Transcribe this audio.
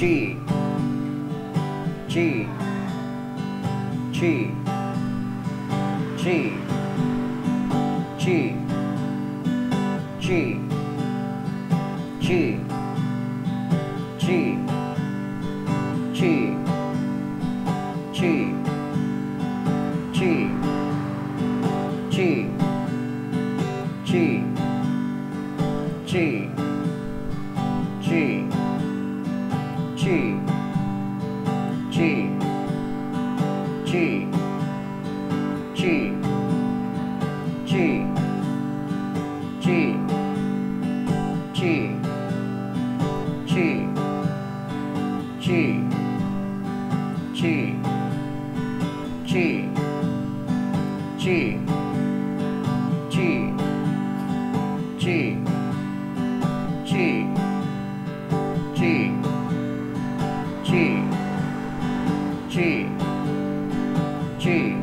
G G G G G G G G G G G G G G G G G G G G G G G G G G G G G G G G G